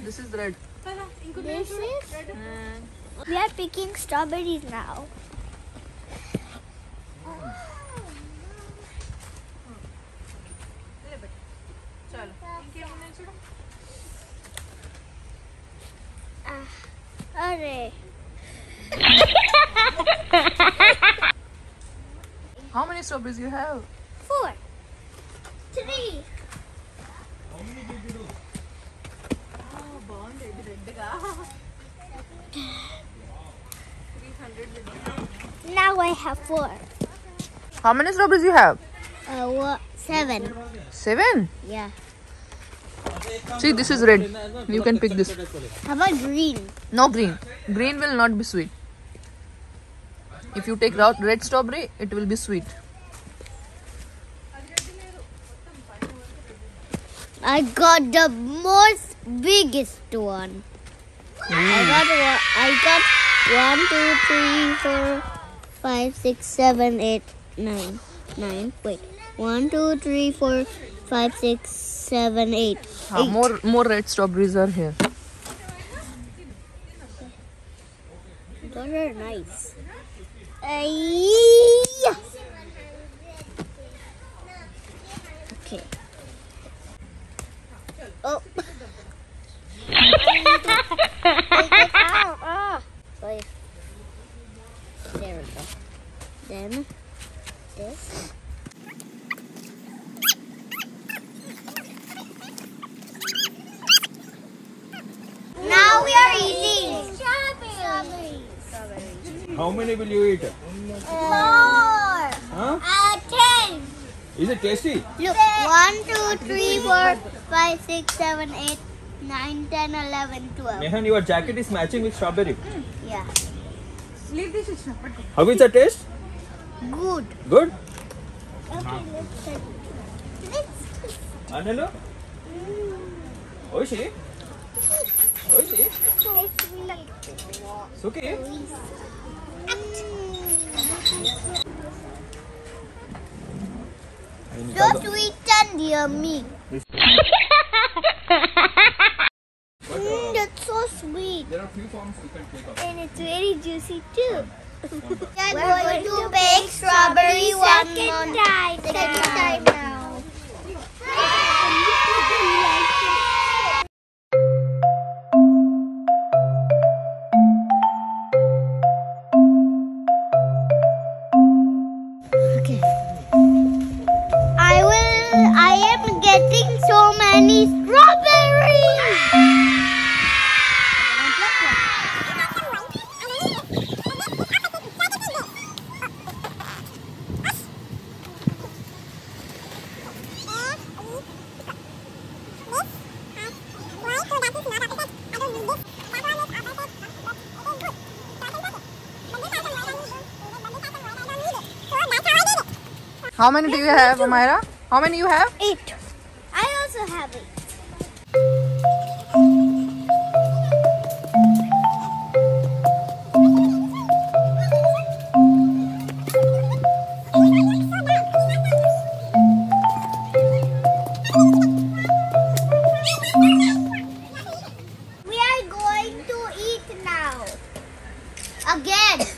This is red. This is. We are picking strawberries now. Ah, Array. How many strawberries you have? Four. Three. Now I have four. How many strawberries you have? Uh, what? Seven. Seven. Yeah. See, this is red. You can pick this. How about green? No green. Green will not be sweet. If you take red strawberry, it will be sweet. I got the most biggest one. I got one. I got one, two, three, four, five, six, seven, eight, nine, nine. Wait, one, two, three, four, five, six, seven, eight. Ah, Eight. more more red strawberries are here. Those are nice. Uh, yeah. Okay. Oh. Sorry. There we go. Then this. Now we are eating strawberries. How many will you eat? Four. Huh? Uh, ten. Is it tasty? Look, one, two, three, four, five, six, seven, eight, nine, ten, eleven, twelve. Nehan, your jacket is matching with strawberry. Yeah. Leave this with strawberry. How is the taste? Good. Good? Okay, let's try. Let's Anelu? Oishi? Oishi? Suki? So sweet and yummy. Mm, that's so sweet. There are few forms you can take out. And it's very juicy too. We're going to bake strawberry one time. How many do you have, Amaira? How many you have? Eight. I also have eight. We are going to eat now. Again.